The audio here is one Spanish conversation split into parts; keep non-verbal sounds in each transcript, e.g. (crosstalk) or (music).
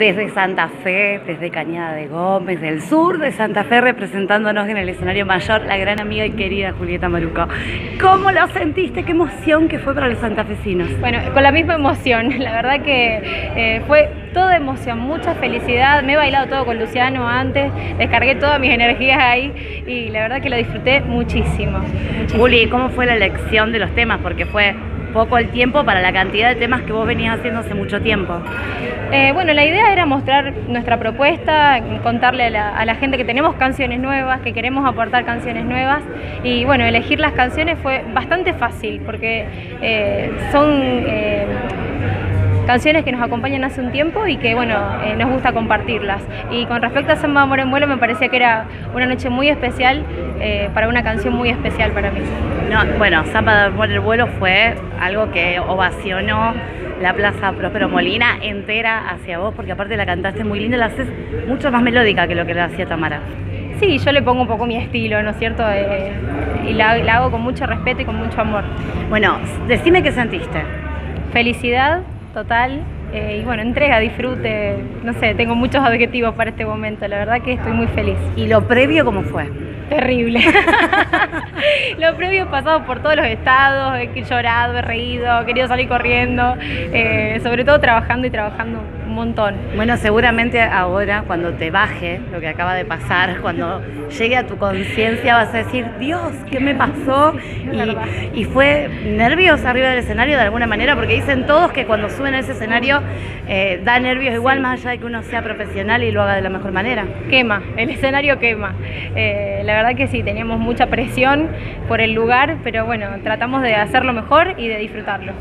desde Santa Fe, desde Cañada de Gómez, del sur de Santa Fe, representándonos en el escenario mayor, la gran amiga y querida Julieta Maruco. ¿Cómo lo sentiste? ¿Qué emoción que fue para los santafesinos? Bueno, con la misma emoción, (laughs) la verdad que eh, fue toda emoción, mucha felicidad. Me he bailado todo con Luciano antes, descargué todas mis energías ahí y la verdad que lo disfruté muchísimo. muchísimo. Juli, ¿cómo fue la elección de los temas? Porque fue poco el tiempo para la cantidad de temas que vos venías haciendo hace mucho tiempo. Eh, bueno, la idea era mostrar nuestra propuesta, contarle a la, gente que tenemos canciones nuevas, que queremos aportar canciones nuevas y bueno, elegir las canciones fue bastante fácil porque eh, son eh, canciones que nos acompañan hace un tiempo y que bueno, eh, nos gusta compartirlas. Y con respecto a Samba Amor en Vuelo me parecía que era una noche muy especial eh, para una canción muy especial para mí. No, bueno, Samba Amor en Vuelo fue algo que ovacionó la Plaza Próspero Molina entera hacia vos, porque aparte la cantaste muy linda, la haces mucho más melódica que lo que le hacía Tamara. Sí, yo le pongo un poco mi estilo, ¿no es cierto? Eh, y la, la hago con mucho respeto y con mucho amor. Bueno, decime qué sentiste. Felicidad, total. Eh, y bueno, entrega, disfrute, no sé, tengo muchos adjetivos para este momento, la verdad que estoy muy feliz. ¿Y lo previo cómo fue? Terrible. (laughs) lo previo he pasado por todos los estados, he llorado, he reído, he querido salir corriendo, eh, sobre todo trabajando y trabajando un montón. Bueno, seguramente ahora cuando te baje lo que acaba de pasar, (laughs) cuando llegue a tu conciencia vas a decir, Dios, ¿qué me pasó? Y, y, fue nervios arriba del escenario de alguna manera, porque dicen todos que cuando suben a ese escenario eh, da nervios igual, más allá de que uno sea profesional y lo haga de la mejor manera. Quema, el escenario quema. Eh, la verdad que sí, teníamos mucha presión por el lugar, pero bueno, tratamos de hacerlo mejor y de disfrutarlo.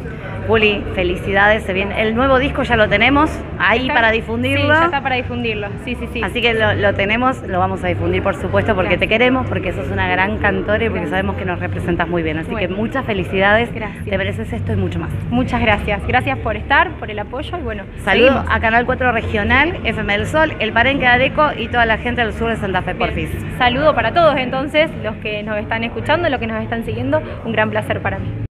Juli, felicidades, se viene. El nuevo disco ya lo tenemos ahí está, para difundirlo. Sí, ya está para difundirlo, sí, sí, sí. Así que lo, lo tenemos, lo vamos a difundir por supuesto porque Gracias. te queremos, porque sos una gran cantora y porque Gracias. sabemos que nos representas muy bien. Así bueno. que muchas felicidades, Gracias. te mereces esto y mucho más. Muchas gracias, gracias por estar, por el apoyo y bueno. Saludos a Canal 4 Regional, FM del Sol, El Parenque de Areco y toda la gente del sur de Santa Fe, porfis. Saludo para todos entonces, los que nos están escuchando, los que nos están siguiendo, un gran placer para mí.